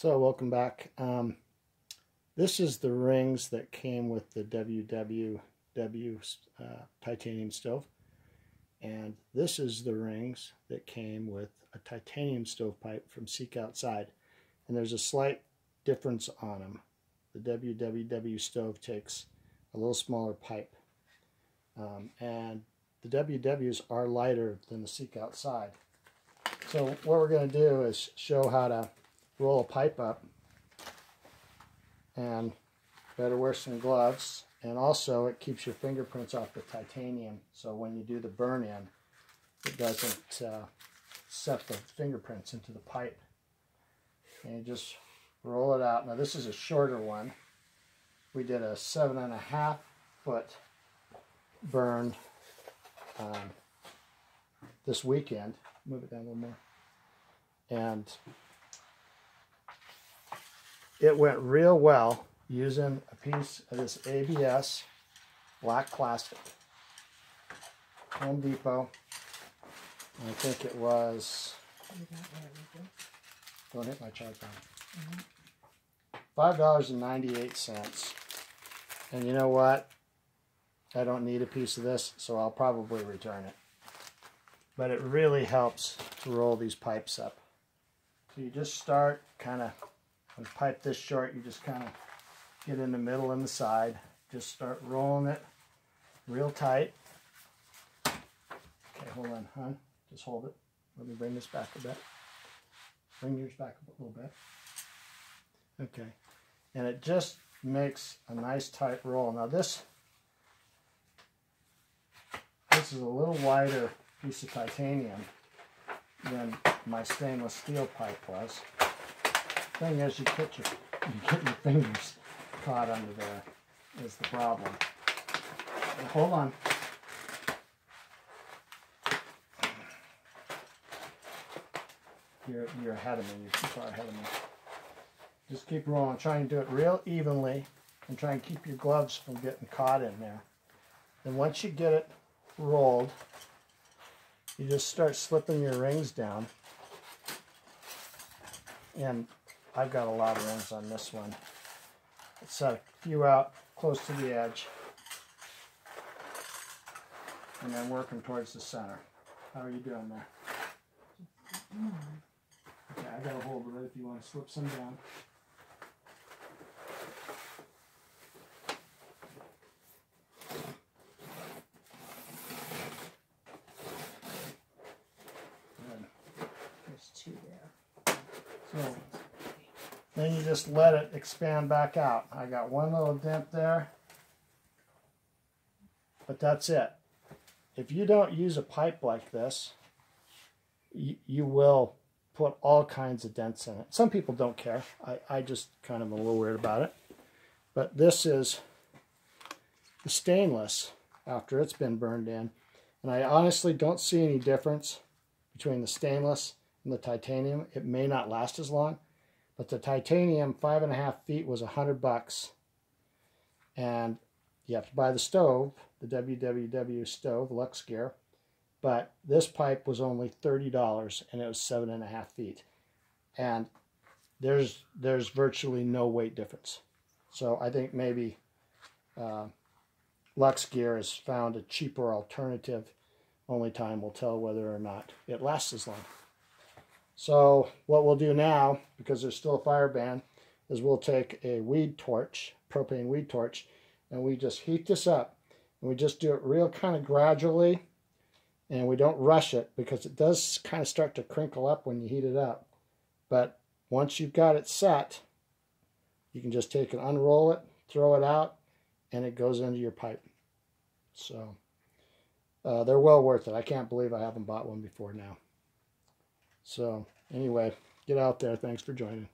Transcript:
So welcome back. Um, this is the rings that came with the WWW uh, titanium stove. And this is the rings that came with a titanium stovepipe from Seek Outside. And there's a slight difference on them. The WWW stove takes a little smaller pipe. Um, and the WWs are lighter than the Seek Outside. So what we're going to do is show how to roll a pipe up and better wear some gloves. And also it keeps your fingerprints off the titanium so when you do the burn in it doesn't uh, set the fingerprints into the pipe. And you just roll it out. Now this is a shorter one. We did a seven and a half foot burn um, this weekend. Move it down a little more. And it went real well using a piece of this ABS black plastic. Home Depot. I think it was, don't hit my charge $5.98. And you know what? I don't need a piece of this, so I'll probably return it. But it really helps to roll these pipes up. So you just start kind of with a pipe this short, you just kind of get in the middle and the side. Just start rolling it real tight. Okay, hold on, hon. Just hold it. Let me bring this back a bit. Bring yours back a little bit. Okay. And it just makes a nice tight roll. Now this, this is a little wider piece of titanium than my stainless steel pipe was thing is you get your you get your fingers caught under there is the problem. hold on. You're you're ahead of me. You're too far ahead of me. Just keep rolling. Try and do it real evenly and try and keep your gloves from getting caught in there. And once you get it rolled, you just start slipping your rings down. And I've got a lot of rings on this one. Let's set a few out close to the edge. And then working towards the center. How are you doing there? Okay, I got a hold of it if you want to slip some down. There's two there. So then you just let it expand back out. I got one little dent there, but that's it. If you don't use a pipe like this, you, will put all kinds of dents in it. Some people don't care. I, I just kind of am a little weird about it. But this is the stainless after it's been burned in. And I honestly don't see any difference between the stainless and the titanium. It may not last as long, but the titanium five and a half feet was a hundred bucks. And you have to buy the stove, the WWW stove, Lux Gear. But this pipe was only $30 and it was seven and a half feet. And there's there's virtually no weight difference. So I think maybe uh, Lux Gear has found a cheaper alternative. Only time will tell whether or not it lasts as long. So what we'll do now, because there's still a fire ban, is we'll take a weed torch, propane weed torch, and we just heat this up. And we just do it real kind of gradually, and we don't rush it because it does kind of start to crinkle up when you heat it up. But once you've got it set, you can just take and unroll it, throw it out, and it goes into your pipe. So uh, they're well worth it. I can't believe I haven't bought one before now. So anyway, get out there. Thanks for joining.